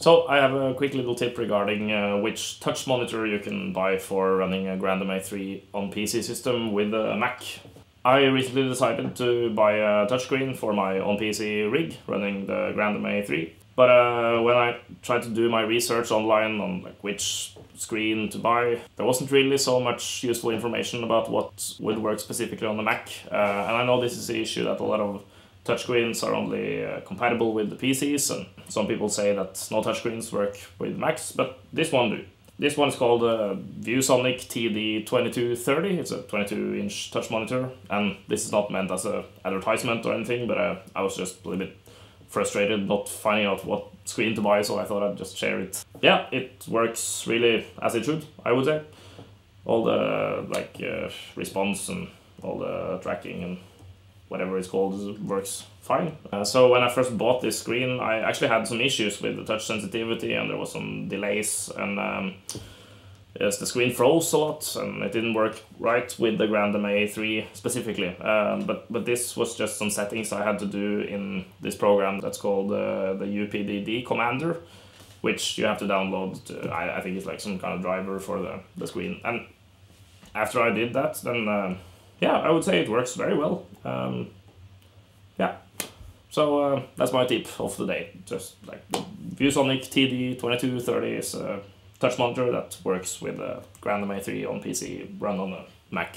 So I have a quick little tip regarding uh, which touch monitor you can buy for running a Grand MA3 on PC system with a Mac. I recently decided to buy a touchscreen for my on PC rig running the Grand MA3. But uh, when I tried to do my research online on like which screen to buy, there wasn't really so much useful information about what would work specifically on the Mac. Uh, and I know this is the issue that a lot of touchscreens are only uh, compatible with the PCs, and some people say that no touchscreens work with Macs, but this one do. This one is called uh, ViewSonic TD2230. It's a 22-inch touch monitor, and this is not meant as an advertisement or anything, but uh, I was just a little bit frustrated not finding out what screen to buy, so I thought I'd just share it. Yeah, it works really as it should, I would say. All the like uh, response and all the tracking and whatever it's called works fine. Uh, so when I first bought this screen, I actually had some issues with the touch sensitivity and there was some delays and um, yes, the screen froze a lot and it didn't work right with the Grand MA3 specifically. Um, but but this was just some settings I had to do in this program that's called uh, the UPDD Commander, which you have to download. To, I, I think it's like some kind of driver for the, the screen. And after I did that, then uh, yeah, I would say it works very well. Um, yeah, so uh, that's my tip of the day. Just like ViewSonic TD2230 is a touch monitor that works with a Grand MA3 on PC run on a Mac.